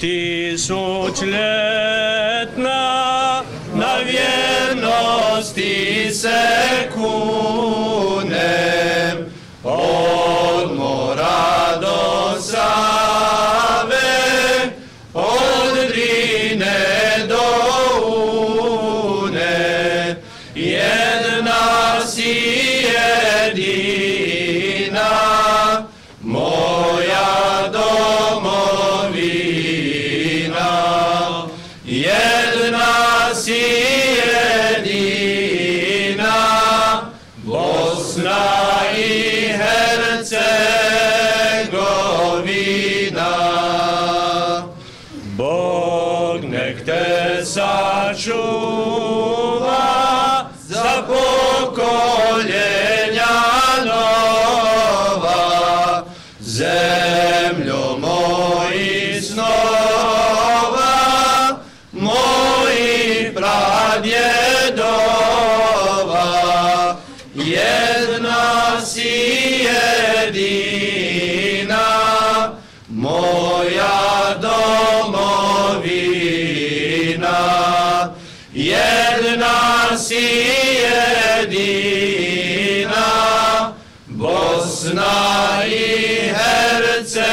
tisućljetna na vjernosti se kunem. Od mora do Save od Drine do Une. Jedna si jedina. I Hercegovina Bog nek te sačuva za pokoljenja nova. Zemljo moji snova moji pradjedova. Jedna si jedina moja domovina. Jedna si jedina Bosna i Hercegovina.